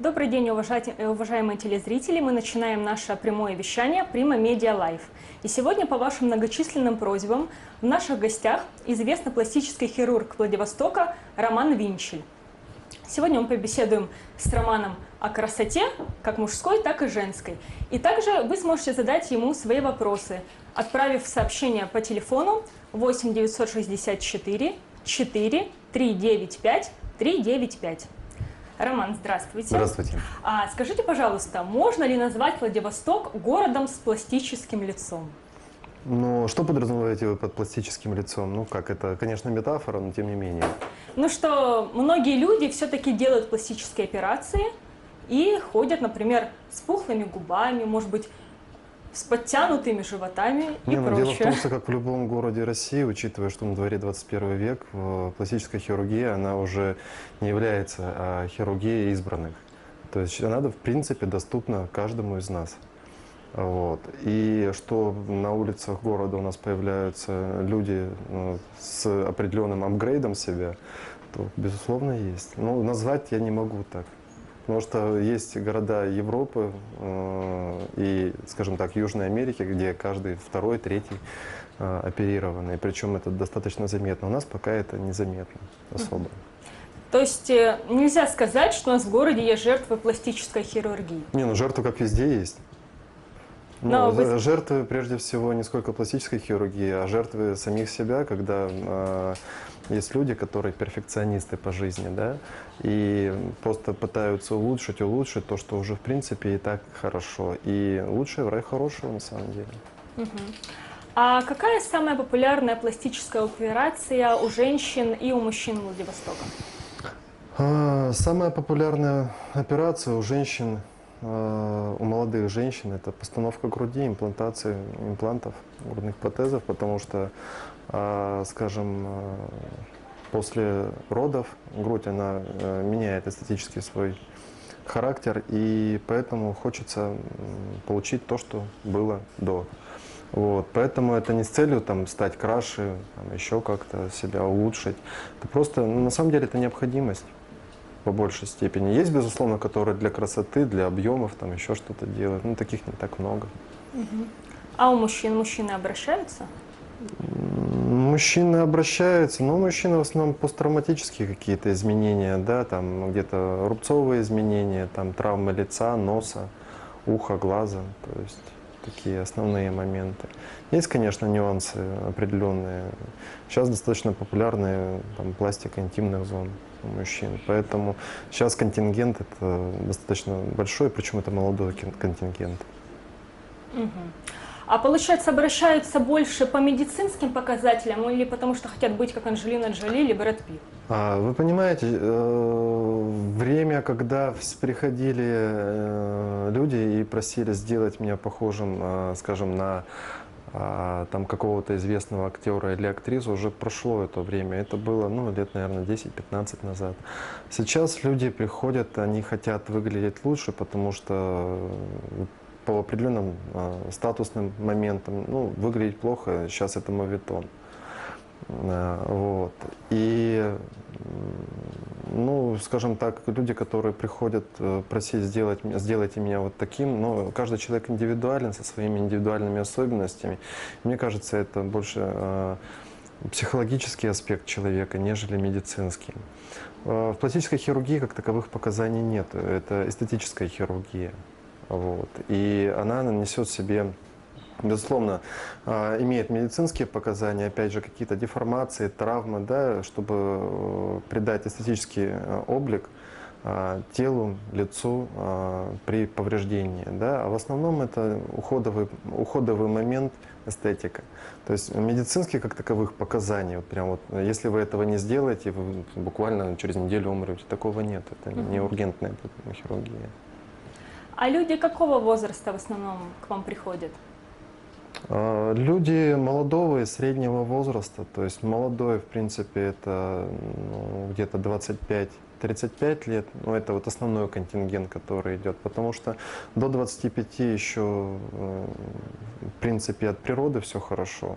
Добрый день, э, уважаемые телезрители. Мы начинаем наше прямое вещание Prima Media Live. И сегодня по вашим многочисленным просьбам в наших гостях известный пластический хирург Владивостока Роман Винчель. Сегодня мы побеседуем с Романом о красоте, как мужской, так и женской. И также вы сможете задать ему свои вопросы, отправив сообщение по телефону 8 964 4 395 395. Роман, здравствуйте. Здравствуйте. А, скажите, пожалуйста, можно ли назвать Владивосток городом с пластическим лицом? Ну, что подразумеваете вы под пластическим лицом? Ну, как это, конечно, метафора, но тем не менее. Ну что, многие люди все-таки делают пластические операции и ходят, например, с пухлыми губами, может быть, с подтянутыми животами и Не, ну, дело в прочее. том, что как в любом городе России, учитывая, что на дворе 21 век, э, пластическая хирургия, она уже не является а, хирургией избранных. То есть она, в принципе, доступна каждому из нас. Вот. И что на улицах города у нас появляются люди ну, с определенным апгрейдом себя, то, безусловно, есть. Но назвать я не могу так. Потому что есть города Европы э, и, скажем так, Южной Америки, где каждый второй, третий э, оперированный. Причем это достаточно заметно. У нас пока это незаметно особо. То есть э, нельзя сказать, что у нас в городе есть жертвы пластической хирургии. Не, ну жертвы как везде есть. Ну, Но вы- за- Жертвы прежде всего не сколько пластической хирургии, а жертвы самих себя, когда э, есть люди, которые перфекционисты по жизни, да, и просто пытаются улучшить, улучшить то, что уже в принципе и так хорошо. И лучший враг хорошего на самом деле. А какая самая популярная пластическая операция у женщин и у мужчин Владивостока? А, Самая популярная операция у женщин, у молодых женщин, это постановка груди, имплантация имплантов, грудных протезов, потому что, а, скажем, а, после родов грудь, она э, меняет эстетически свой характер, и поэтому хочется получить то, что было до. Вот, поэтому это не с целью там, стать краше, там, еще как-то себя улучшить. Это просто, ну, на самом деле, это необходимость по большей степени. Есть, безусловно, которые для красоты, для объемов, там еще что-то делают. Ну, таких не так много. А у мужчин мужчины обращаются? Мужчины обращаются, но мужчины в основном посттравматические какие-то изменения, да, там где-то рубцовые изменения, там травмы лица, носа, уха, глаза, то есть такие основные моменты. Есть, конечно, нюансы определенные. Сейчас достаточно популярная там, пластика интимных зон мужчин, поэтому сейчас контингент это достаточно большой, причем это молодой кон- контингент. А получается, обращаются больше по медицинским показателям или потому что хотят быть как Анджелина Джоли или Брэд Питт? А, Вы понимаете, э, время, когда приходили э, люди и просили сделать меня похожим, э, скажем, на там какого-то известного актера или актрису, уже прошло это время. Это было, ну, лет, наверное, 10-15 назад. Сейчас люди приходят, они хотят выглядеть лучше, потому что по определенным э, статусным моментам, ну, выглядеть плохо, сейчас это моветон. Э, Вот. И, ну, скажем так, люди, которые приходят э, просить сделать, сделайте меня вот таким, но каждый человек индивидуален со своими индивидуальными особенностями. Мне кажется, это больше э, психологический аспект человека, нежели медицинский. Э, В пластической хирургии как таковых показаний нет. Это эстетическая хирургия. Вот. И она несет в себе безусловно, а, имеет медицинские показания, опять же, какие-то деформации, травмы, да, чтобы э, придать эстетический э, облик а, телу, лицу а, при повреждении. Да? А в основном это уходовый, уходовый момент эстетика. То есть медицинских как таковых показаний, вот прям вот, если вы этого не сделаете, вы буквально через неделю умрете. Такого нет. Это не ургентная хирургия. А люди какого возраста в основном к вам приходят? А, Люди молодого и среднего возраста, то есть молодой, в принципе, это ну, где-то 25-35 лет, ну, это вот основной контингент, который идет, потому что до 25 еще, э, в принципе, от природы все хорошо,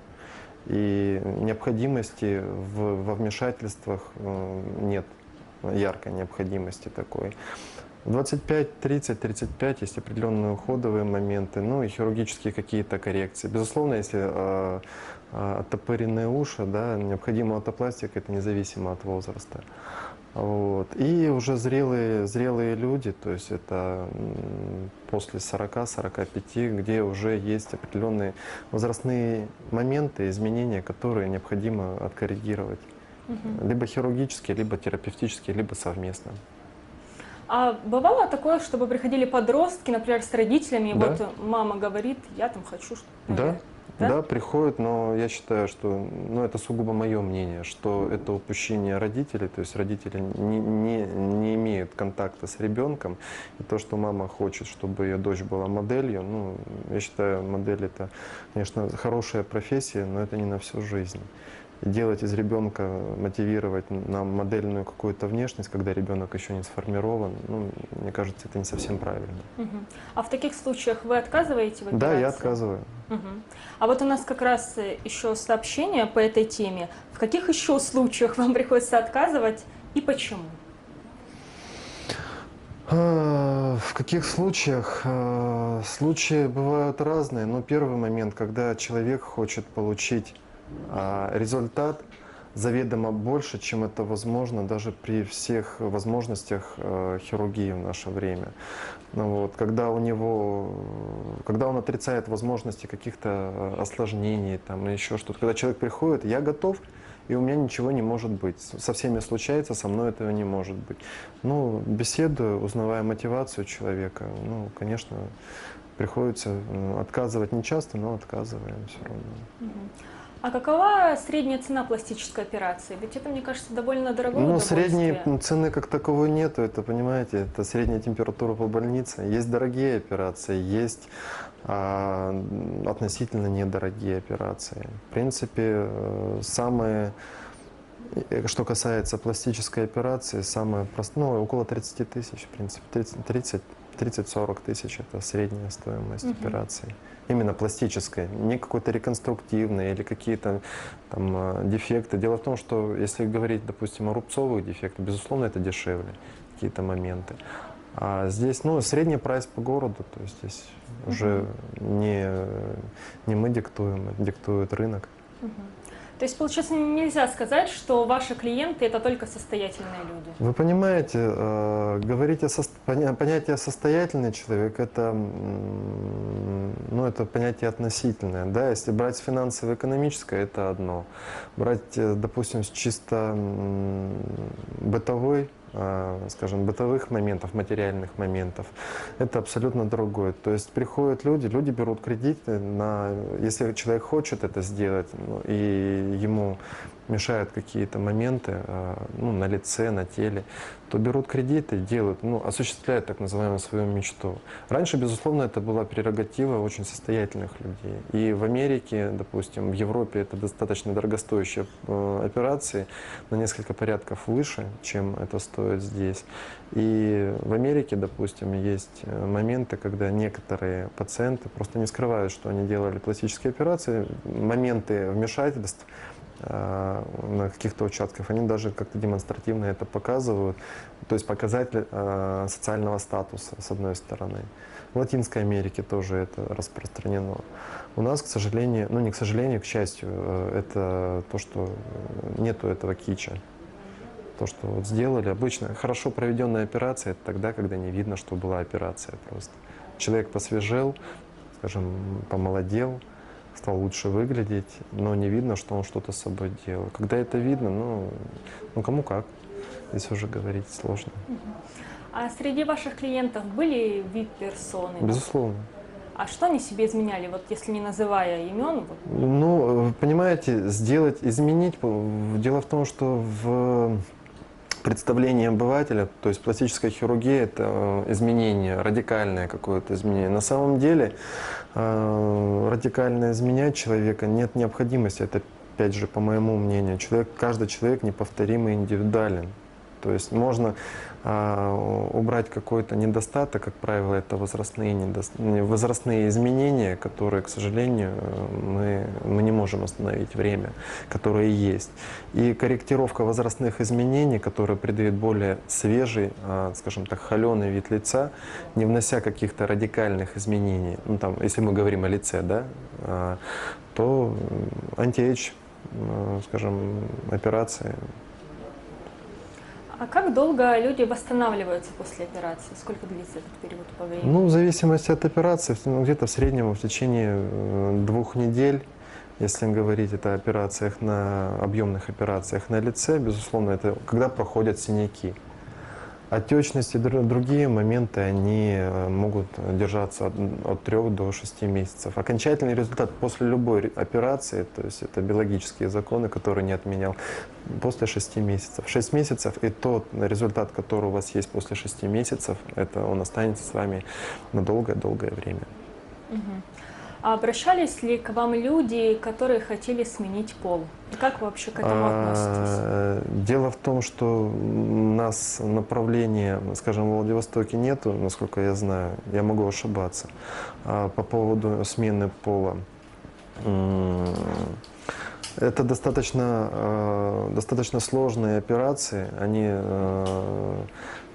и необходимости в, во вмешательствах э, нет, яркой необходимости такой. В 25, 30, 35 есть определенные уходовые моменты, ну и хирургические какие-то коррекции. Безусловно, если э, э, оттопыренные уши, да, необходима аутопластика, это независимо от возраста. Вот. И уже зрелые, зрелые люди, то есть это после 40-45, где уже есть определенные возрастные моменты, изменения, которые необходимо откоррегировать. Либо хирургические, либо терапевтические, либо совместно. А бывало такое, чтобы приходили подростки, например, с родителями, и Да. вот мама говорит, я там хочу, Да, Да? да, приходят, но я считаю, что ну, это сугубо мое мнение, что это упущение родителей, то есть родители не, не, не имеют контакта с ребенком, и то, что мама хочет, чтобы ее дочь была моделью, ну, я считаю, модель это, конечно, хорошая профессия, но это не на всю жизнь. Делать из ребенка, мотивировать на модельную какую-то внешность, когда ребенок еще не сформирован, ну, мне кажется, это не совсем правильно. Мгм. А в таких случаях вы отказываете в операции? Да, я отказываю. Мгм. А вот у нас как раз еще сообщение по этой теме. В каких еще случаях вам приходится отказывать и почему? А, В каких случаях? А, Случаи бывают разные, но первый момент, когда человек хочет получить результат заведомо больше, чем это возможно даже при всех возможностях э, хирургии в наше время. Ну вот, когда у него, когда он отрицает возможности каких-то э, осложнений там, или еще что-то, когда человек приходит, я готов, и у меня ничего не может быть. Со всеми случается, со мной этого не может быть. Ну, беседуя, узнавая мотивацию человека, ну, конечно, приходится отказывать не часто, но отказываем все равно. А какова средняя цена пластической операции? Ведь это, мне кажется, довольно дорогое Ну, средней цены как таковой нету, это, понимаете, это средняя температура по больнице. Есть дорогие операции, есть а, относительно недорогие операции. В принципе, э, самые, э, что касается пластической операции, самое простое, ну, около 30 тысяч, в принципе, 30 30-40 тысяч – это средняя стоимость Мгм. операции. Именно пластической, не какой-то реконструктивной или какие-то там э, дефекты. Дело в том, что если говорить, допустим, о рубцовых дефектах, безусловно, это дешевле, какие-то моменты. А здесь, ну, средний прайс по городу, то есть здесь уже не, не мы диктуем, а диктует рынок. Мгм. То есть, получается, нельзя сказать, что ваши клиенты это только состоятельные люди. Вы понимаете, э, говорить о поня- понятие состоятельный человек это, ну, это понятие относительное. Да? Если брать финансово-экономическое, это одно. Брать, э, допустим, с чисто бытовой, скажем, бытовых моментов, материальных моментов, это абсолютно другое. То есть приходят люди, люди берут кредиты на, если человек хочет это сделать, ну, и ему мешают какие-то моменты э, ну, на лице, на теле, то берут кредиты, делают, ну, осуществляют так называемую свою мечту. Раньше, безусловно, это была прерогатива очень состоятельных людей. И в Америке, допустим, в Европе это достаточно дорогостоящие э, операции, на несколько порядков выше, чем это стоит здесь. И в Америке, допустим, есть э, моменты, когда некоторые пациенты просто не скрывают, что они делали пластические операции, моменты вмешательств на каких-то участках, они даже как-то демонстративно это показывают, то есть показатель э, социального статуса, с одной стороны. В Латинской Америке тоже это распространено. У нас, к сожалению, ну не к сожалению, к счастью, э, это то, что э, нету этого кича. То, что вот сделали, обычно хорошо проведенная операция, это тогда, когда не видно, что была операция просто. Человек посвежел, скажем, помолодел, стал лучше выглядеть, но не видно, что он что-то с собой делал. Когда это видно, ну, ну кому как. Здесь уже говорить сложно. А среди ваших клиентов были VIP-персоны? Безусловно. А что они себе изменяли, вот если не называя имен? Ну, э, понимаете, сделать, изменить. Дело в том, что в представлении обывателя, то есть пластическая хирургия это э, изменение, радикальное какое-то изменение. На самом деле э, радикально изменять человека нет необходимости. Это, опять же, по моему мнению, человек, каждый человек неповторимый, индивидуален. То есть можно убрать какой-то недостаток, как правило, это возрастные, недо... возрастные изменения, которые, к сожалению, мы, мы не можем остановить время, которое есть. И корректировка возрастных изменений, которые придают более свежий, а, скажем так, холеный вид лица, не внося каких-то радикальных изменений, ну, там, если мы говорим о лице, да, а, то антиэйдж, скажем, операции а как долго люди восстанавливаются после операции? Сколько длится этот период по времени? Ну, в зависимости от операции, ну, где-то в среднем в течение э, двух недель, если говорить это о операциях на объемных операциях на лице, безусловно, это когда проходят синяки. Отечность и другие моменты, они э, могут держаться от, от 3 до 6 месяцев. Окончательный результат после любой операции, то есть это биологические законы, которые не отменял, после 6 месяцев. 6 месяцев и тот результат, который у вас есть после 6 месяцев, это он останется с вами на долгое-долгое время. Угу. А обращались ли к вам люди, которые хотели сменить пол? И как вы вообще к этому а, относитесь? Дело в том, что у нас направления, скажем, в Владивостоке нету, насколько я знаю, я могу ошибаться, а по поводу смены пола. Это достаточно, а, достаточно сложные операции. Они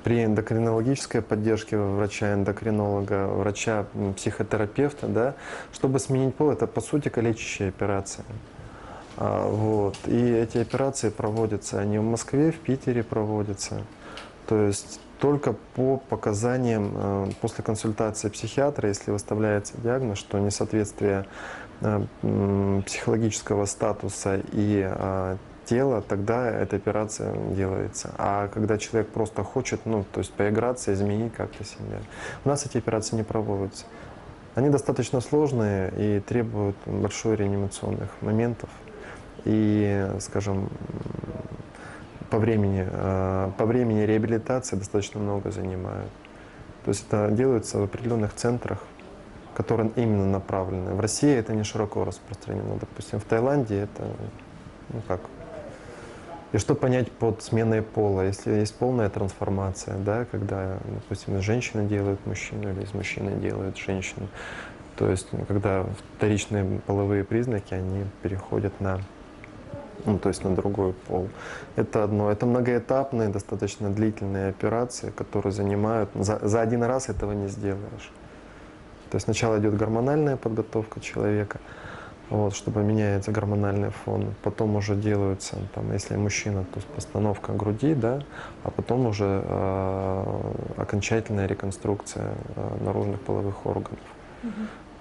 при эндокринологической поддержке врача-эндокринолога, врача-психотерапевта, да, чтобы сменить пол, это по сути калечащая операция. А, вот. И эти операции проводятся, они в Москве, в Питере проводятся. То есть только по показаниям э, после консультации психиатра, если выставляется диагноз, что несоответствие э, психологического статуса и а, тела, тогда эта операция делается. А когда человек просто хочет, ну, то есть поиграться, изменить как-то себя, у нас эти операции не проводятся. Они достаточно сложные и требуют большой реанимационных моментов. И, скажем, по времени, э, по времени реабилитации достаточно много занимают. То есть это делается в определенных центрах, которые именно направлены. В России это не широко распространено. Допустим, в Таиланде это ну как, и что понять под сменой пола? Если есть полная трансформация, да, когда, допустим, из женщины делают мужчину или из мужчины делают женщину, то есть когда вторичные половые признаки, они переходят на ну, то есть на другой пол. Это одно. Это многоэтапные, достаточно длительные операции, которые занимают... За, за один раз этого не сделаешь. То есть сначала идет гормональная подготовка человека, вот, чтобы меняется гормональный фон. Потом уже делаются, там, если мужчина, то постановка груди, да, а потом уже э, окончательная реконструкция э, наружных половых органов. Угу.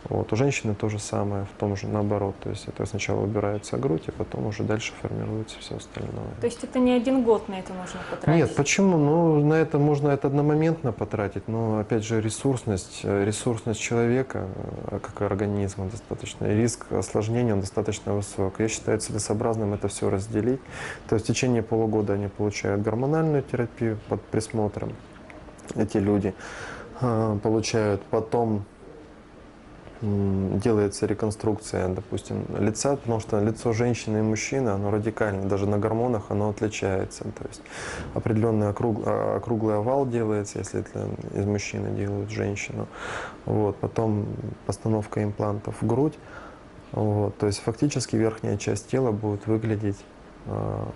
Вот. У женщины то же самое, в том же наоборот. То есть это сначала убирается грудь, а потом уже дальше формируется все остальное. То есть это не один год на это нужно потратить? Нет, почему? Ну, на это можно это одномоментно потратить, но опять же ресурсность, ресурсность человека, э, как организма достаточно, и риск осложнения он достаточно высок. Я считаю целесообразным это все разделить. То есть в течение полугода они получают гормональную терапию под присмотром, эти люди э, получают потом делается реконструкция, допустим, лица, потому что лицо женщины и мужчины, оно радикально, даже на гормонах оно отличается. То есть определенный округ, округлый овал делается, если это из мужчины делают женщину. Вот. Потом постановка имплантов в грудь. Вот. То есть фактически верхняя часть тела будет выглядеть а,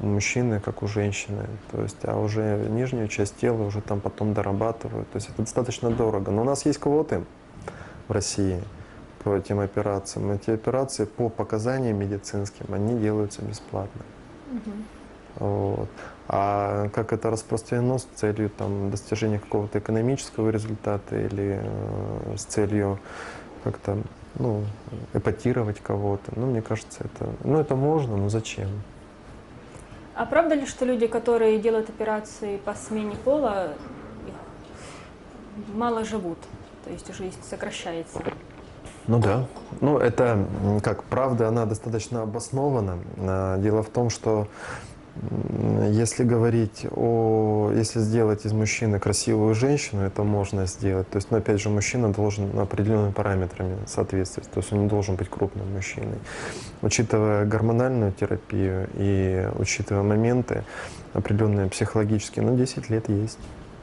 мужчины, как у женщины. То есть, а уже нижнюю часть тела уже там потом дорабатывают. То есть это достаточно дорого. Но у нас есть квоты в России по этим операциям. Эти операции по показаниям медицинским, они делаются бесплатно. Угу. Вот. А как это распространено с целью там, достижения какого-то экономического результата или э, с целью как-то ну, эпатировать кого-то, ну, мне кажется, это, ну, это можно, но зачем? А правда ли, что люди, которые делают операции по смене пола, мало живут? То есть жизнь сокращается. Ну да. Ну это, как правда, она достаточно обоснована. А, дело в том, что Если говорить о, если сделать из мужчины красивую женщину, это можно сделать. То есть, но опять же, мужчина должен определенными параметрами соответствовать. То есть он не должен быть крупным мужчиной. Учитывая гормональную терапию и учитывая моменты определенные психологические, ну 10 лет есть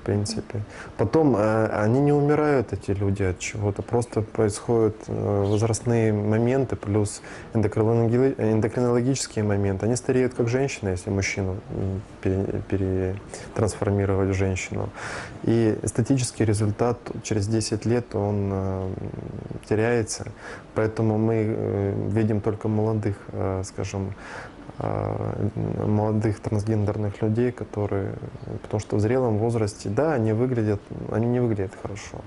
принципе. Потом э, они не умирают, эти люди, от чего-то. Просто происходят э, возрастные моменты плюс эндокринологические моменты. Они стареют как женщина, если мужчину перетрансформировать в женщину. И эстетический результат через 10 лет, он э, теряется. Поэтому мы видим только молодых, скажем, молодых трансгендерных людей, которые, потому что в зрелом возрасте, да, они выглядят, они не выглядят хорошо.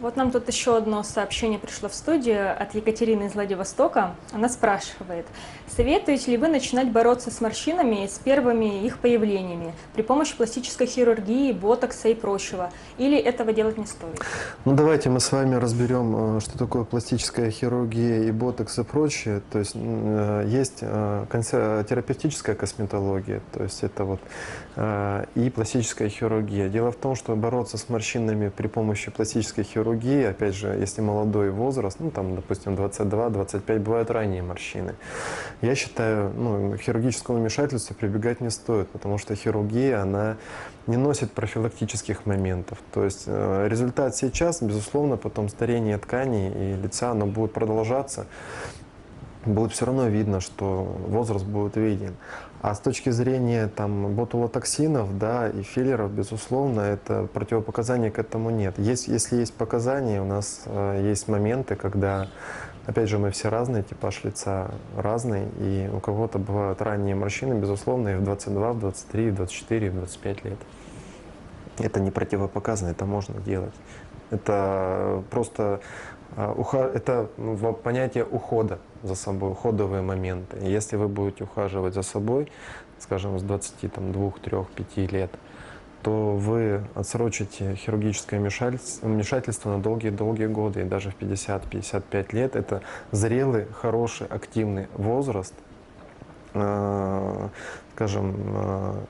Вот нам тут еще одно сообщение пришло в студию от Екатерины из Владивостока. Она спрашивает, советуете ли вы начинать бороться с морщинами с первыми их появлениями при помощи пластической хирургии, ботокса и прочего? Или этого делать не стоит? Ну давайте мы с вами разберем, э, что такое пластическая хирургия и ботокс и прочее. То есть э, есть э, терапевтическая косметология, то есть это вот и пластическая хирургия. Дело в том, что бороться с морщинами при помощи пластической хирургии опять же, если молодой возраст, ну там, допустим, 22-25, бывают ранние морщины. Я считаю, ну, к хирургическому вмешательству прибегать не стоит, потому что хирургия, она не носит профилактических моментов. То есть э, результат сейчас, безусловно, потом старение тканей и лица, оно будет продолжаться будет все равно видно, что возраст будет виден. А с точки зрения там, ботулотоксинов да, и филлеров, безусловно, это противопоказаний к этому нет. Есть, если есть показания, у нас э, есть моменты, когда, опять же, мы все разные, типаж лица разный, и у кого-то бывают ранние морщины, безусловно, и в 22, в 23, в 24, в 25 лет. Это не противопоказано, это можно делать. Это просто а, это ну, понятие ухода за собой, уходовые моменты. Если вы будете ухаживать за собой, скажем, с 20, там, 2, 3, 5 лет, то вы отсрочите хирургическое вмешательство на долгие-долгие годы, и даже в 50-55 лет это зрелый, хороший, активный возраст, а, скажем, а,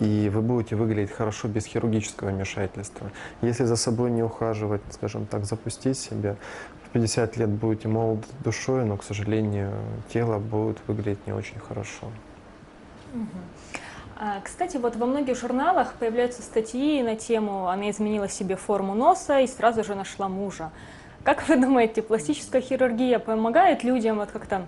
и вы будете выглядеть хорошо без хирургического вмешательства. Если за собой не ухаживать, скажем так, запустить себя, в 50 лет будете молоды душой, но, к сожалению, тело будет выглядеть не очень хорошо. А, кстати, вот во многих журналах появляются статьи на тему «Она изменила себе форму носа и сразу же нашла мужа». Как вы думаете, пластическая хирургия помогает людям вот как-то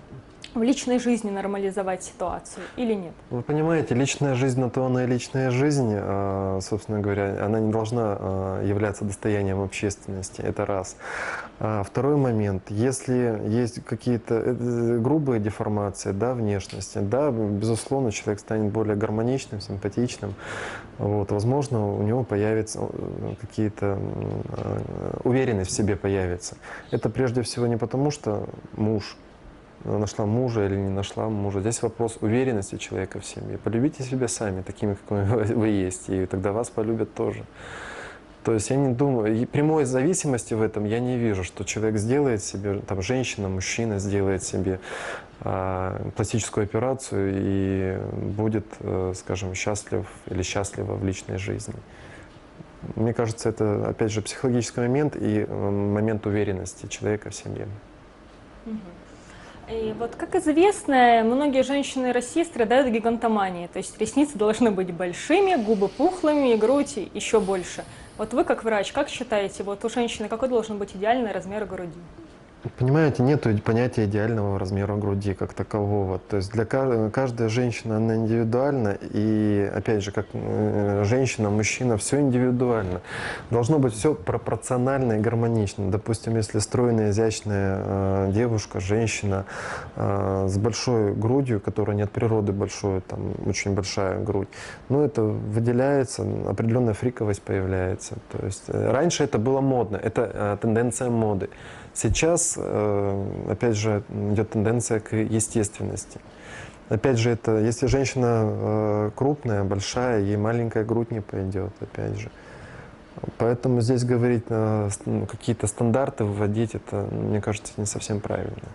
в личной жизни нормализовать ситуацию или нет? Вы понимаете, личная жизнь на то она и личная жизнь, а, собственно говоря, она не должна а, являться достоянием общественности, это раз. А второй момент, если есть какие-то э, грубые деформации да, внешности, да, безусловно, человек станет более гармоничным, симпатичным, вот, возможно, у него появятся э, какие-то уверенность в себе появится. Это прежде всего не потому, что муж нашла мужа или не нашла мужа. Здесь вопрос уверенности человека в себе. Полюбите себя сами, такими, какими вы есть, и тогда вас полюбят тоже. То есть я не думаю, и прямой зависимости в этом я не вижу, что человек сделает себе, там женщина, мужчина сделает себе э, пластическую операцию и будет, э, скажем, счастлив или счастлива в личной жизни. Мне кажется, это, опять же, психологический момент и э, момент уверенности человека в себе. Mm-hmm. И вот, как известно, многие женщины России страдают гигантоманией, то есть ресницы должны быть большими, губы пухлыми и грудь еще больше. Вот вы, как врач, как считаете, вот у женщины какой должен быть идеальный размер груди? Понимаете, нет понятия идеального размера груди как такового. То есть для каждой женщины она индивидуальна. И опять же, как э, женщина, мужчина, все индивидуально. Должно быть все пропорционально и гармонично. Допустим, если стройная, изящная э, девушка, женщина э, с большой грудью, которая не от природы большой, там очень большая грудь, ну это выделяется, определенная фриковость появляется. То есть раньше это было модно, это тенденция моды. Сейчас, э, опять же, идет тенденция к естественности. Опять же, это если женщина э, крупная, большая, ей маленькая грудь не пойдет, опять же. Поэтому здесь говорить ну, какие-то стандарты вводить, это, мне кажется, не совсем правильно.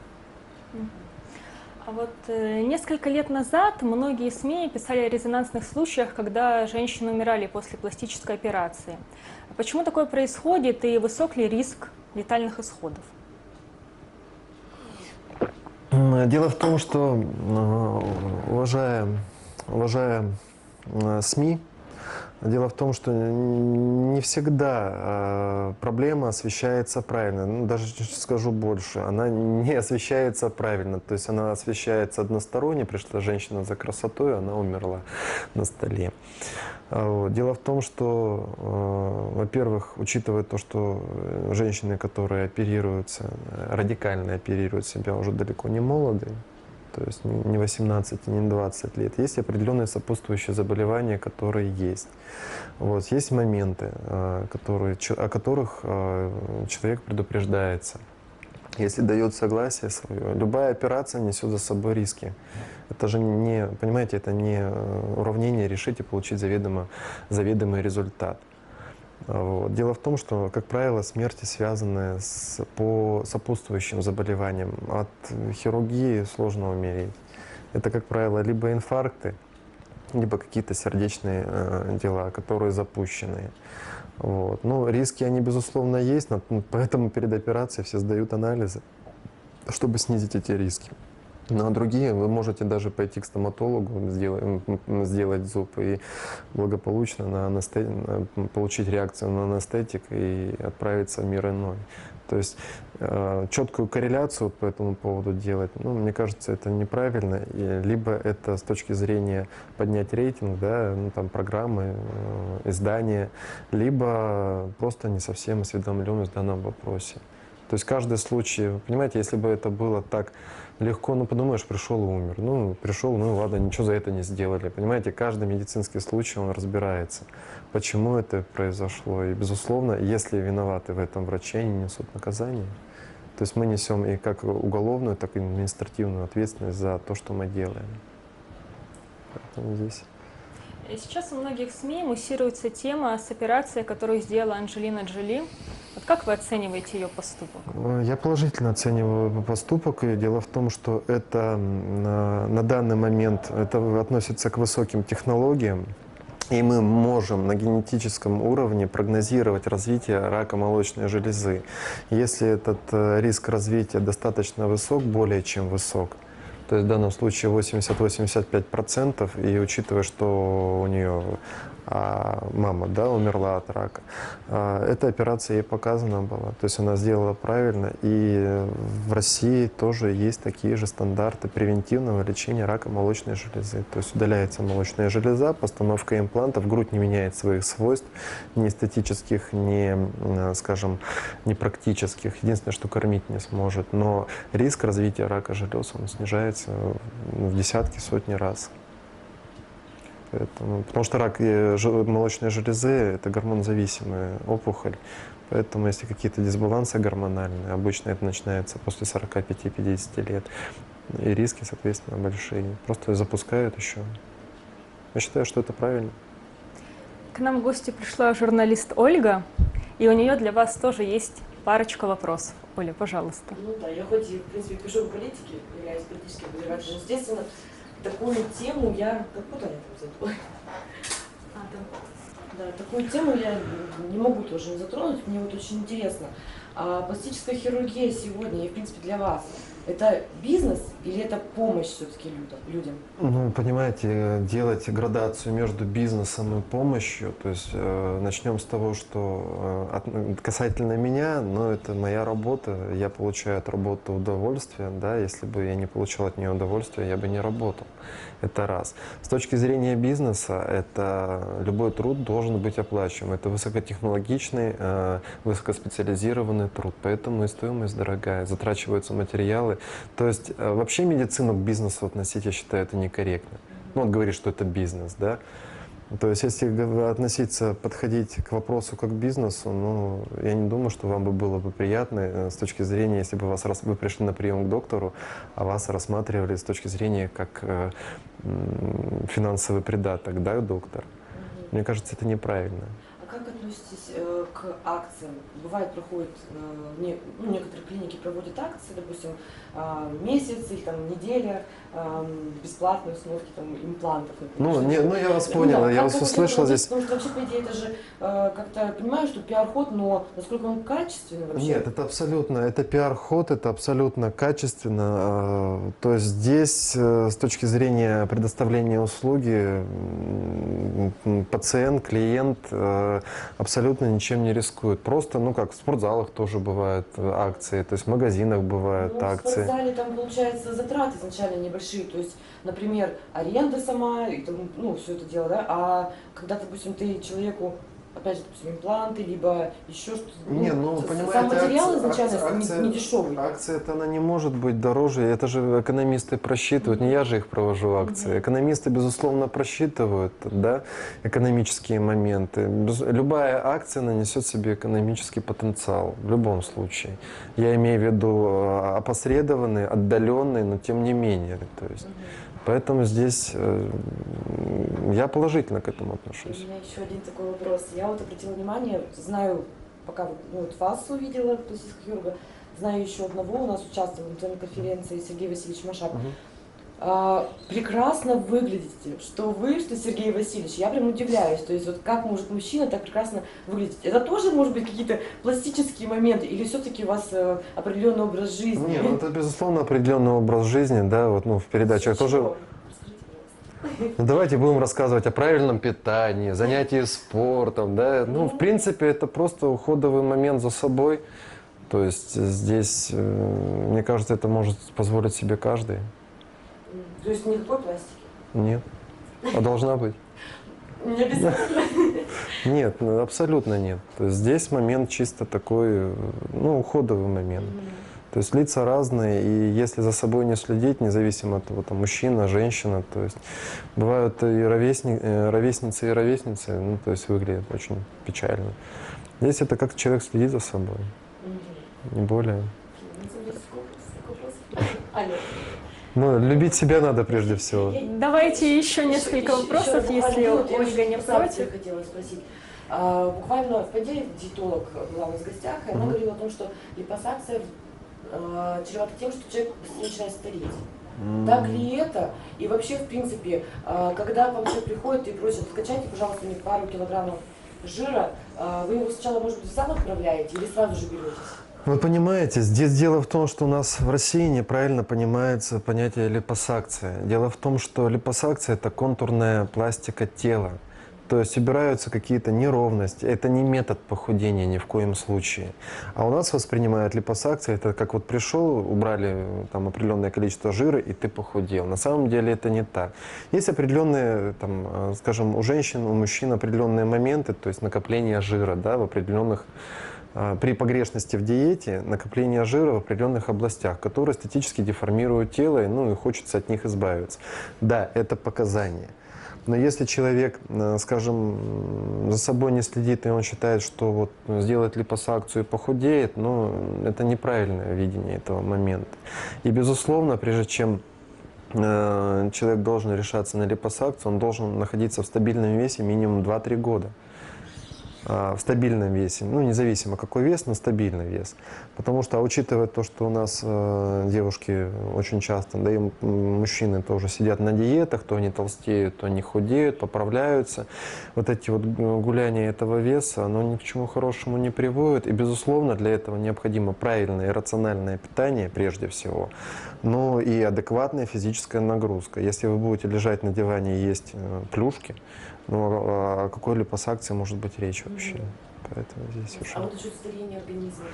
А вот э, несколько лет назад многие СМИ писали о резонансных случаях, когда женщины умирали после пластической операции. Почему такое происходит и высок ли риск летальных исходов? Дело в том, что, э, уважая, уважая э, СМИ, Дело в том, что не всегда э, проблема освещается правильно. Ну, даже скажу больше, она не освещается правильно. То есть она освещается односторонне. Пришла женщина за красотой, она умерла на столе. А Дело в том, что, э, во-первых, учитывая то, что женщины, которые оперируются, радикально оперируют себя, уже далеко не молоды, то есть не 18, не 20 лет. Есть определенные сопутствующие заболевания, которые есть. Вот. Есть моменты, э, которые, о которых э, человек предупреждается. Если дает согласие свое, любая операция несет за собой риски. Это же не, понимаете, это не э, уравнение решить и получить заведомо, заведомый результат. Вот. Дело в том, что, как правило, смерти связаны с, по сопутствующим заболеваниям. От хирургии сложно умереть. Это, как правило, либо инфаркты, либо какие-то сердечные э, дела, которые запущены. Вот. Ну, риски, они, безусловно, есть, поэтому перед операцией все сдают анализы, чтобы снизить эти риски. Ну а другие вы можете даже пойти к стоматологу, сделать, сделать зуб и благополучно на анестет... получить реакцию на анестетик и отправиться в мир иной. То есть э, четкую корреляцию по этому поводу делать, ну, мне кажется, это неправильно. И либо это с точки зрения поднять рейтинг, да, ну, там, программы, э, издания, либо просто не совсем осведомленность в данном вопросе. То есть каждый случай, понимаете, если бы это было так легко, ну подумаешь, пришел и умер. Ну, пришел, ну ладно, ничего за это не сделали. Понимаете, каждый медицинский случай, он разбирается, почему это произошло. И, безусловно, если виноваты в этом врачи, они несут наказание. То есть мы несем и как уголовную, так и административную ответственность за то, что мы делаем. Поэтому здесь. Сейчас у многих СМИ муссируется тема с операцией, которую сделала Анджелина Джоли. Вот как вы оцениваете ее поступок? Э, я положительно оцениваю поступок. И дело в том, что это на, на данный момент это относится к высоким технологиям. И мы можем на генетическом уровне прогнозировать развитие рака молочной железы. Если этот э, риск развития достаточно высок, более чем высок, то есть в данном случае 80-85%, и учитывая, что у нее а мама да, умерла от рака. А, эта операция ей показана была, то есть она сделала правильно. И в России тоже есть такие же стандарты превентивного лечения рака молочной железы. То есть удаляется молочная железа, постановка имплантов, грудь не меняет своих свойств, ни эстетических, ни, скажем, ни практических. Единственное, что кормить не сможет. Но риск развития рака желез он снижается в десятки, сотни раз. Поэтому, потому что рак молочной железы – это гормонозависимая опухоль. Поэтому если какие-то дисбалансы гормональные, обычно это начинается после 45-50 лет, и риски, соответственно, большие. Просто запускают еще. Я считаю, что это правильно. К нам в гости пришла журналист Ольга, и у нее для вас тоже есть парочка вопросов. Оля, пожалуйста. Ну да, я хоть и, в принципе, пишу в политике, являюсь политическим обозревателем, естественно, такую тему я... Куда я там забыла? А, там. Да, такую тему я не могу тоже не затронуть, мне вот очень интересно. А пластическая хирургия сегодня и, в принципе, для вас – это бизнес или это помощь все-таки людям? Ну, понимаете, делать градацию между бизнесом и помощью, то есть э, начнем с того, что э, от, касательно меня, ну, это моя работа, я получаю от работы удовольствие, да, если бы я не получал от нее удовольствия, я бы не работал. Это раз. С точки зрения бизнеса, это любой труд должен быть оплачиваем. Это высокотехнологичный, э, высокоспециализированный труд, поэтому и стоимость дорогая, затрачиваются материалы. То есть э, вообще медицину к бизнесу относить, я считаю, это некорректно. Ну, он говорит, что это бизнес, да. То есть, если относиться, подходить к вопросу как к бизнесу, ну, я не думаю, что вам бы было бы приятно э, с точки зрения, если бы вас, вы пришли на прием к доктору, а вас рассматривали с точки зрения как э, финансовый придаток, да, доктор. Мне кажется, это неправильно. А как относитесь э, к акциям. Бывает, проходит, э, не- ну, некоторые клиники проводят акции, допустим, а, месяц или там неделя бесплатной установки там, имплантов. например, Ну, не, ну я вас Ну понял, да, я вас услышал здесь. Потому что вообще, по идее, это же, э, как-то понимаю, что пиар-ход, но насколько он качественный вообще? Нет, это абсолютно, это пиар-ход, это абсолютно качественно. А, То есть здесь э, с точки зрения предоставления услуги пациент, клиент абсолютно ничем не рискует. Просто, ну как, в спортзалах тоже бывают э, акции, то есть в магазинах бывают Ну, в акции. спортзале там, получается, затраты изначально небольшие. То есть, например, аренда сама, и там, ну, все это дело, да, а когда, допустим, ты человеку опять же, допустим, импланты, либо еще что-то. Не, ну, с- понимаете, Сам материал акция- изначально акция- не- не, дешевый. Акция это она не может быть дороже, это же экономисты просчитывают, не я же их провожу акции. Экономисты, безусловно, просчитывают да, экономические моменты. Любая акция нанесет себе экономический потенциал в любом случае. Я имею в виду э, опосредованный, отдаленный, но тем не менее. То есть. Поэтому здесь э, я положительно к этому У отношусь. меня еще один такой вопрос. Я вот обратила внимание, знаю, пока ну, вот вас увидела, пластического хирурга, знаю еще одного, у нас участвовал интернет конференции Сергей Васильевич Машак. Мгм. А, прекрасно выглядите, что вы, что Сергей Васильевич. Я прям удивляюсь, то есть вот как может мужчина так прекрасно выглядеть. Это тоже может быть какие-то пластические моменты или все-таки у вас э, определенный образ жизни? Нет, ну, это, безусловно, определенный образ жизни, да, вот, ну, в передачах тоже Чего? Ну, давайте будем рассказывать о правильном питании, занятии спортом, да. Ну, в принципе, это просто уходовый момент за собой. То есть здесь, э, мне кажется, это может позволить себе каждый. То есть никакой пластики? Нет. А должна быть? Не обязательно. Нет, ну, абсолютно нет. То есть здесь момент чисто такой, ну, уходовый момент. То есть лица разные, и если за собой не следить, независимо от того, там, мужчина, женщина, то есть бывают и ровесни, э, ровесницы, и ровесницы, ну, то есть выглядят очень печально. Здесь это как человек следит за собой, не более. Ну, Ну, любить себя надо прежде всего. Давайте еще несколько еще вопросов, если Ольга не против. хотела спросить. А, буквально в понедельник диетолог была у нас в гостях, и она говорила о том, что липосакция а, чревата тем, что человек начинает стареть. Так ли это? И вообще, в принципе, а, когда к вам человек приходит и просит, скачайте, пожалуйста, мне пару килограммов жира, а, вы его сначала, может быть, в зал отправляете или сразу же беретесь? Вы понимаете, здесь дело в том, что у нас в России неправильно понимается понятие липосакция. Дело в том, что липосакция – это контурная пластика тела. То есть убираются какие-то неровности. Это не метод похудения ни в коем случае. А у нас воспринимают липосакция, это как вот пришел, убрали там определенное количество жира, и ты похудел. На самом деле это не так. Есть определенные, там, э, скажем, у женщин, у мужчин определенные моменты, то есть накопление жира да, в определенных при погрешности в диете накопление жира в определенных областях, которые эстетически деформируют тело, ну и хочется от них избавиться. Да, это показания. Но если человек, скажем, за собой не следит, и он считает, что вот сделает липосакцию и похудеет, ну, это неправильное видение этого момента. И, безусловно, прежде чем э, человек должен решаться на липосакцию, он должен находиться в стабильном весе минимум 2-3 года а, в стабильном весе, ну, независимо какой вес, но стабильный вес. Потому что, а учитывая то, что у нас э, девушки очень часто, да и мужчины тоже сидят на диетах, то они толстеют, то они худеют, поправляются, вот эти вот гуляния этого веса, оно ни к чему хорошему не приводит. И, безусловно, для этого необходимо правильное и рациональное питание прежде всего, ну и адекватная физическая нагрузка. Если вы будете лежать на диване и есть э, плюшки, ну, о о какой липосакции может быть речь вообще? Поэтому здесь уже... А вот насчет старения организма,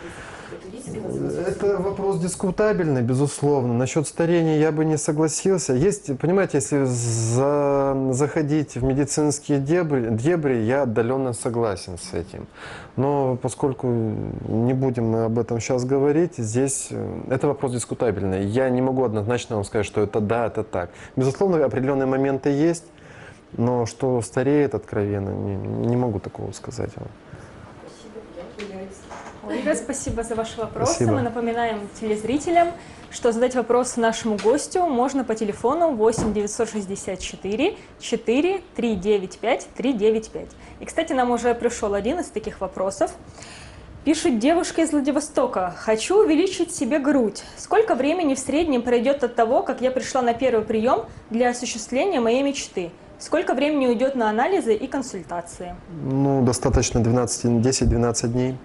это есть возможность? Это вопрос дискутабельный, безусловно. Насчет старения я бы не согласился. Есть, понимаете, если за- заходить в медицинские дебри, дебри, я отдаленно согласен с этим. Но поскольку не будем мы об этом сейчас говорить, здесь э, это вопрос дискутабельный. Я не могу однозначно вам сказать, что это да, это так. Безусловно, определенные моменты есть, но что стареет откровенно, не, не могу такого сказать вам. Спасибо, я являюсь. Ольга, спасибо за ваши вопросы. Спасибо. Мы напоминаем телезрителям, что задать вопрос нашему гостю можно по телефону 8 964 4 395 395. И, кстати, нам уже пришел один из таких вопросов. Пишет девушка из Владивостока. Хочу увеличить себе грудь. Сколько времени в среднем пройдет от того, как я пришла на первый прием для осуществления моей мечты? Сколько времени уйдет на анализы и консультации? Ну, достаточно 12, 10-12 дней.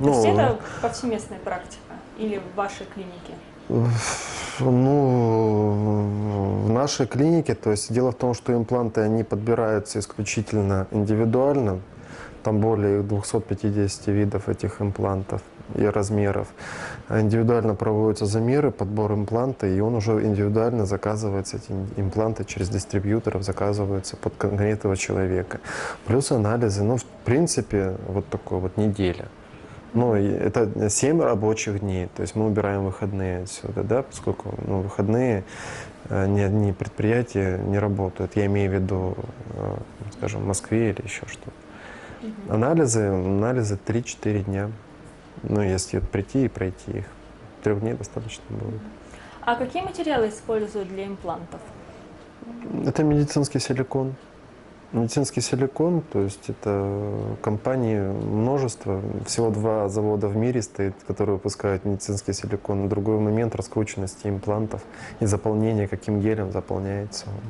То есть это повсеместная практика или в вашей клинике? Ну, в нашей клинике, то есть дело в том, что импланты, они подбираются исключительно индивидуально. Там более 250 видов этих имплантов и размеров. Индивидуально проводятся замеры, подбор импланта, и он уже индивидуально заказывается, эти импланты через дистрибьюторов заказываются под конкретного человека. Плюс анализы, ну, в принципе, вот такой вот неделя. Ну, это 7 рабочих дней, то есть мы убираем выходные отсюда, да, поскольку ну, выходные э, ни одни предприятия не работают. Я имею в виду, э, скажем, в Москве или еще что-то. Анализы, анализы 3-4 дня. Ну, если прийти и пройти их. Трех дней достаточно будет. А какие материалы используют для имплантов? Это медицинский силикон. Медицинский силикон, то есть это компании множество, всего два завода в мире стоит, которые выпускают медицинский силикон. Другой момент раскрученности имплантов и заполнения, каким гелем заполняется он.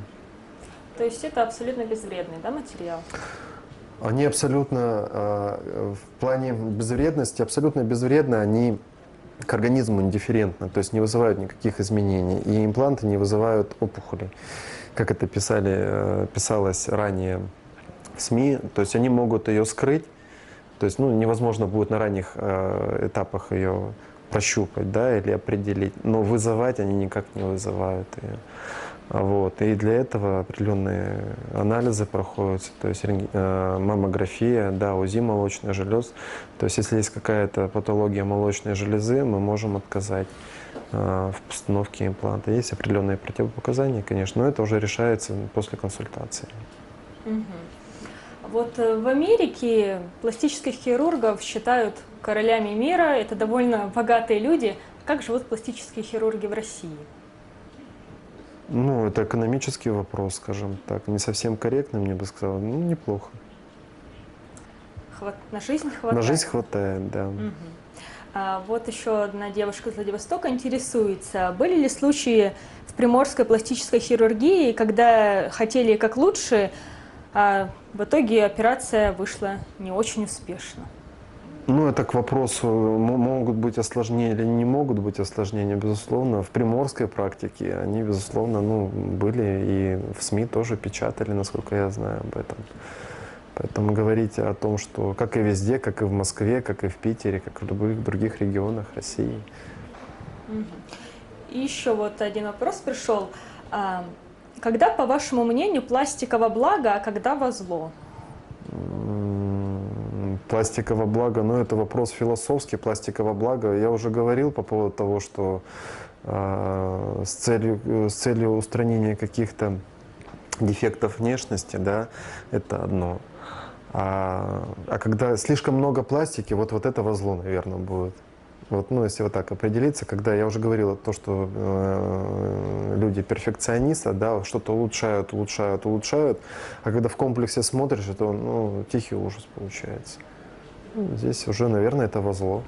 То есть это абсолютно безвредный да, материал? Они абсолютно, а, в плане безвредности, абсолютно безвредны, они к организму индифферентны, то есть не вызывают никаких изменений, и импланты не вызывают опухолей как это писали, э, писалось ранее в СМИ, то есть они могут ее скрыть, то есть ну, невозможно будет на ранних э, этапах ее прощупать да, или определить, но вызывать они никак не вызывают ее. Вот. И для этого определенные анализы проходятся, то есть э, маммография, да, УЗИ молочных желез. То есть если есть какая-то патология молочной железы, мы можем отказать. Э, в постановке импланта. Есть определенные противопоказания, конечно, но это уже решается после консультации. Угу. Вот э, в Америке пластических хирургов считают королями мира, это довольно богатые люди. Как живут пластические хирурги в России? Ну, это экономический вопрос, скажем так. Не совсем корректно, мне бы сказал. Ну, неплохо. Хват... На жизнь хватает? На жизнь хватает, да. Угу. А вот еще одна девушка из Владивостока интересуется, были ли случаи в приморской пластической хирургии, когда хотели как лучше, а в итоге операция вышла не очень успешно? Ну, это к вопросу, могут быть осложнения или не могут быть осложнения, безусловно. В приморской практике они, безусловно, ну, были и в СМИ тоже печатали, насколько я знаю об этом. Поэтому говорить о том, что как и везде, как и в Москве, как и в Питере, как и в любых других регионах России. И еще вот один вопрос пришел. А, когда, по вашему мнению, пластиково благо, а когда во зло? Пластиково благо, ну это вопрос философский, пластиково благо. Я уже говорил по поводу того, что э, с, целью, с целью устранения каких-то дефектов внешности, да, это одно. А, а когда слишком много пластики, вот, вот этого зло, наверное, будет. Вот, ну, если вот так определиться, когда я уже говорил то, что э, люди перфекционисты, да, что-то улучшают, улучшают, улучшают, а когда в комплексе смотришь, то ну, тихий ужас получается. Ну, здесь уже, наверное, это во зло.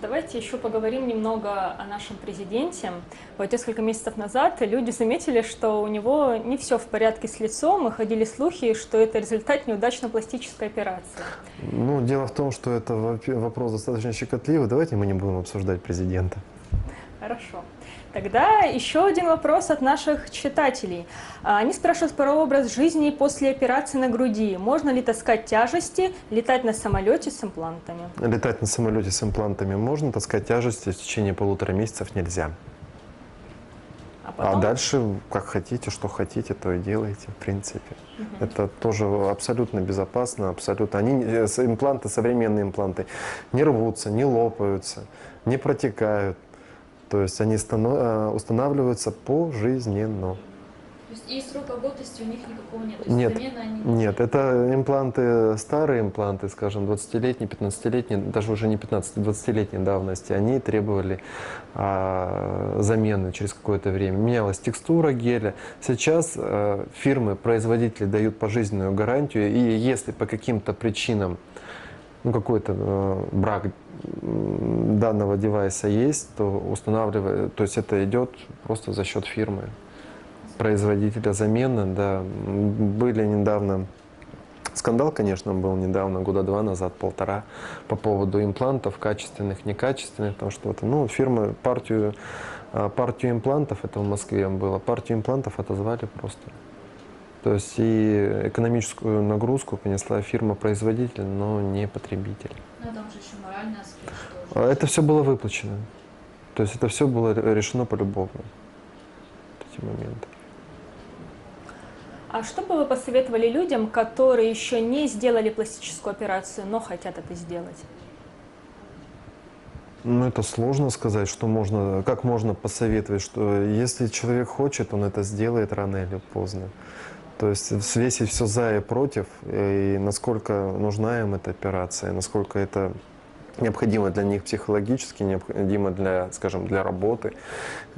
Давайте еще поговорим немного о нашем президенте. Вот несколько месяцев назад люди заметили, что у него не все в порядке с лицом, и ходили слухи, что это результат неудачной пластической операции. Ну, дело в том, что это вопрос достаточно щекотливый. Давайте мы не будем обсуждать президента. Хорошо. Тогда еще один вопрос от наших читателей. А, они спрашивают про образ жизни после операции на груди. Можно ли таскать тяжести, летать на самолете с имплантами? Летать на самолете с имплантами можно, таскать тяжести в течение полутора месяцев нельзя. А, а потом... а дальше, как хотите, что хотите, то и делайте, в принципе. Угу. Это тоже абсолютно безопасно, абсолютно. Они, э, импланты, современные импланты, не рвутся, не лопаются, не протекают. То есть они э, устанавливаются пожизненно. есть и срока годности у них никакого нет. То Нет, они не Нет, это импланты, старые импланты, скажем, 20-летние, 15-летние, даже уже не 15-20-летней давности, они требовали а, замены через какое-то время. Менялась текстура геля. Сейчас а, фирмы, производители дают пожизненную гарантию, и если по каким-то причинам ну, какой-то э, брак данного девайса есть, то устанавливает, то есть это идет просто за счет фирмы производителя замены, да. Были недавно, скандал, конечно, был недавно, года два назад, полтора, по поводу имплантов, качественных, некачественных, там что-то. Ну, фирма партию, а, партию имплантов, это в Москве было, партию имплантов отозвали просто. То есть и экономическую нагрузку понесла фирма-производитель, но не потребитель. Ну, а там же еще моральный аспект. А тоже. Это все было выплачено. То есть это все было решено полюбовно. Эти моменты. А что бы вы посоветовали людям, которые еще не сделали пластическую операцию, но хотят это сделать? Ну, это сложно сказать, что можно, как можно посоветовать, что если человек хочет, он это сделает рано или поздно. То есть взвесить все за и против, и насколько нужна им эта операция, насколько это необходимо для них психологически, необходимо для, скажем, для работы,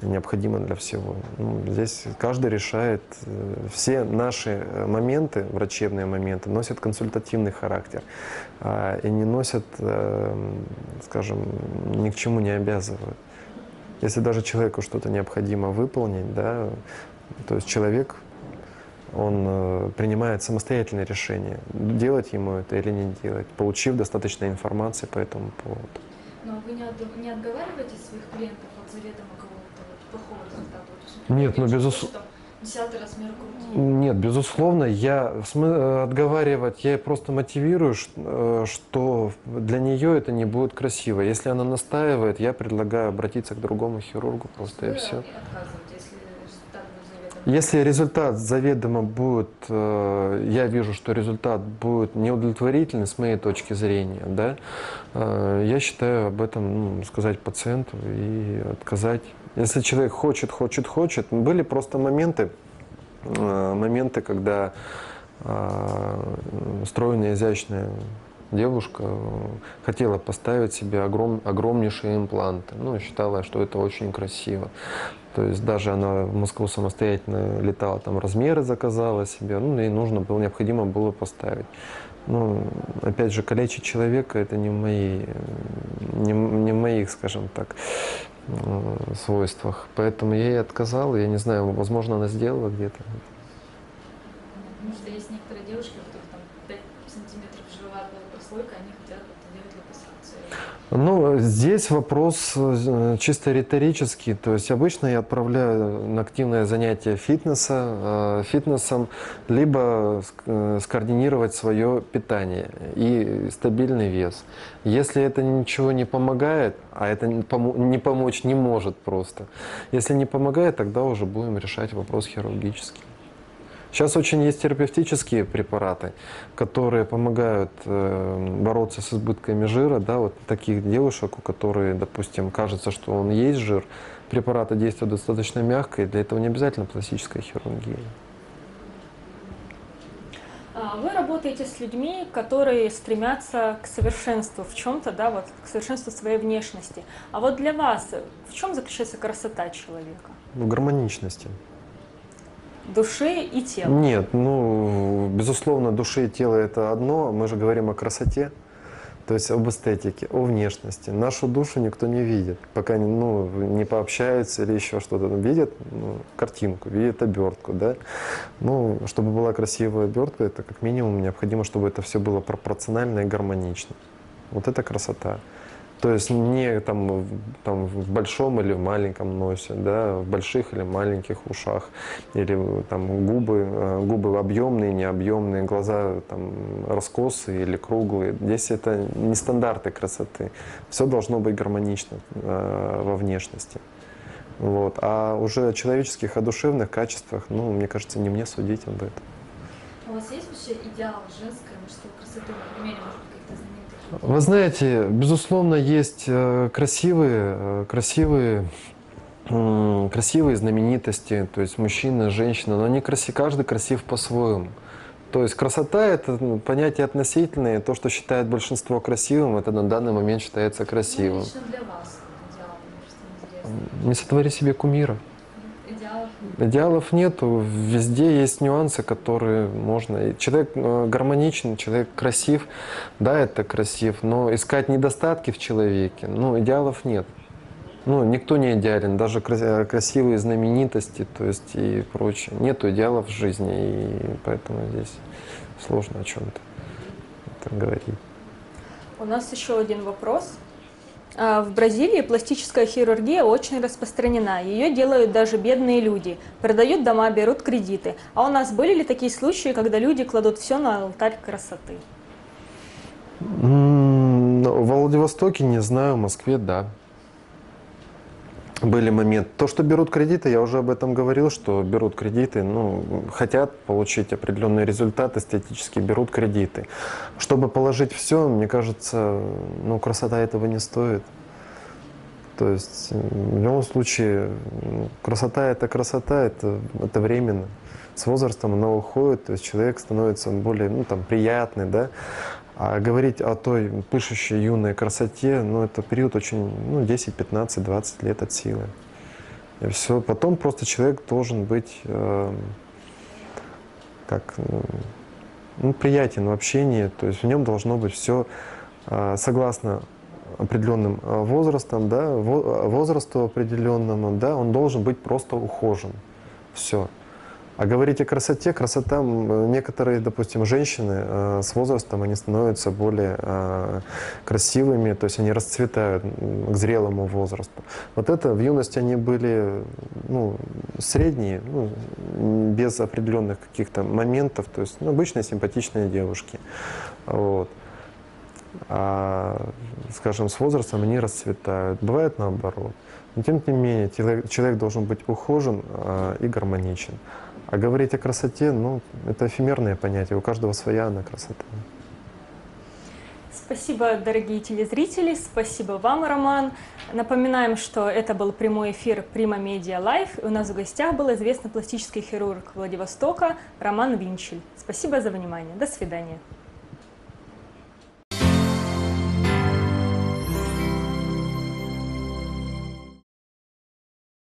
необходимо для всего. Ну, здесь каждый решает. Э, Все наши э, моменты, врачебные моменты, носят консультативный характер а, и не носят, э, скажем, ни к чему не обязывают. Если даже человеку что-то необходимо выполнить, да, то есть человек он э, принимает самостоятельное решение, делать ему это или не делать, получив достаточно информации по этому поводу. Но вы не, от- не отговариваете своих клиентов от заведомо какого-то вот плохого результата? Вот, Нет, ну, видите, безус- что Десятый размер груди. Нет, безусловно, я э, отговаривать, я просто мотивирую, э, что для нее это не будет красиво. Если она настаивает, я предлагаю обратиться к другому хирургу просто и все. отказываете, если результат будет заведомо. Если результат заведомо будет, э, я вижу, что результат будет неудовлетворительный с моей точки зрения, да, э, я считаю об этом ну, сказать пациенту и отказать. Если человек хочет, хочет, хочет, были просто моменты, э, моменты, когда стройная, изящная девушка э, хотела поставить себе огром, огромнейшие импланты. Ну, считала, что это очень красиво. То есть даже она в Москву самостоятельно летала, там размеры заказала себе, ну, ей нужно было, необходимо было поставить. Ну, опять же, калечить человека это не в, моей, не, не в моих, скажем так, э, свойствах. Поэтому я ей отказал, я не знаю, возможно, она сделала где-то. Потому что есть некоторые девушки, у которых там 5 сантиметров жировая прослойка, они хотят вот делать липосакцию. Ну, здесь вопрос э, чисто риторический. То есть обычно я отправляю на активное занятие фитнеса, э, фитнесом, либо э, скоординировать свое питание и стабильный вес. Если это ничего не помогает, а это не помо- не помочь не может просто, если не помогает, тогда уже будем решать вопрос хирургически. Сейчас очень есть терапевтические препараты, которые помогают э, бороться с избытками жира, да, вот таких девушек, у которых, допустим, кажется, что он есть жир, препараты действуют достаточно мягко, и для этого не обязательно пластическая хирургия. А, Вы работаете с людьми, которые стремятся к совершенству в чем-то, да, вот к совершенству своей внешности. А вот для вас в чем заключается красота человека? В гармоничности. Души и тела. Нет, ну, безусловно, души и тело это одно, мы же говорим о красоте, то есть об эстетике, о внешности. Нашу душу никто не видит, пока не, ну, не пообщаются или еще что-то. Видят ну, картинку, видят обертку, да. Ну, чтобы была красивая обертка, это как минимум необходимо, чтобы это все было пропорционально и гармонично. Вот это красота. То есть не там, там в большом или в маленьком носе, да, в больших или маленьких ушах, или там губы, э, губы объемные, необъемные, глаза там раскосые или круглые. Здесь это не стандарты красоты. Все должно быть гармонично э, во внешности. Вот. А уже о человеческих, о душевных качествах, ну, мне кажется, не мне судить об этом. У вас есть вообще идеал женской мужской красоты на примере, может быть? Вы знаете, безусловно, есть э, красивые, э, красивые красивые знаменитости, то есть мужчина, женщина, но они красивы, каждый красив по-своему. То есть красота – это ну, понятие относительное, то, что считает большинство красивым, это на данный момент считается Ну, красивым. лично для вас идеал, мне кажется, интересно. Не сотвори себе кумира. Идеалов нет. Идеалов нету, везде есть нюансы, которые можно. Человек э, гармоничный, человек красив, да, это красив, но искать недостатки в человеке, ну, идеалов нет. Ну, никто не идеален, даже кра- красивые знаменитости, то есть и прочее. Нету идеалов в жизни, и поэтому здесь сложно о чем-то говорить. У нас еще один вопрос. А, В Бразилии пластическая хирургия очень распространена. Ее делают даже бедные люди. Продают дома, берут кредиты. А у нас были ли такие случаи, когда люди кладут все на алтарь красоты? Ну, В Владивостоке, не знаю, в Москве, да. Были моменты. То, что берут кредиты, я уже об этом говорил, что берут кредиты, ну, хотят получить определенный результат эстетически, берут кредиты. Чтобы положить все, мне кажется, ну, красота этого не стоит. То есть в любом случае м, красота это красота, это, это временно. С возрастом она уходит, то есть человек становится более ну, там, приятный, да. А говорить о той пышущей юной красоте, ну, это период очень, ну, 10, 15, 20 лет от силы. И все. Потом просто человек должен быть эм, как, ну, приятен в общении, то есть в нем должно быть все согласно определенным э, возрастом, да, во- возрасту определенному, да, он должен быть просто ухожен. Все. А говорить о красоте, красота, м, некоторые, допустим, женщины э, с возрастом, они становятся более э, красивыми, то есть они расцветают к зрелому возрасту. Вот это в юности они были ну, средние, ну, без определенных каких-то моментов, то есть ну, обычные симпатичные девушки. Вот. А, скажем, с возрастом они расцветают. Бывает наоборот. Но тем не менее, человек должен быть ухожен и гармоничен. А говорить о красоте, ну, это эфемерное понятие, у каждого своя она красота. Спасибо, дорогие телезрители, спасибо вам, Роман. Напоминаем, что это был прямой эфир Prima Media Live. У нас в гостях был известный пластический хирург Владивостока Роман Винчель. Спасибо за внимание. До свидания.